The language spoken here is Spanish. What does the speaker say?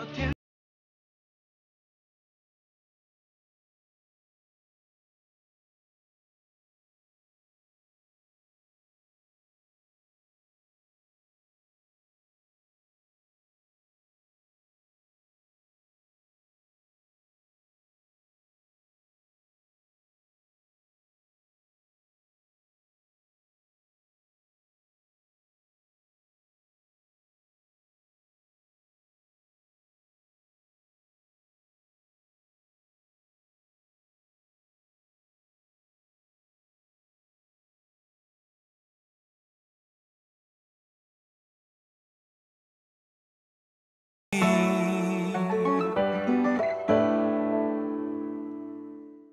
okay.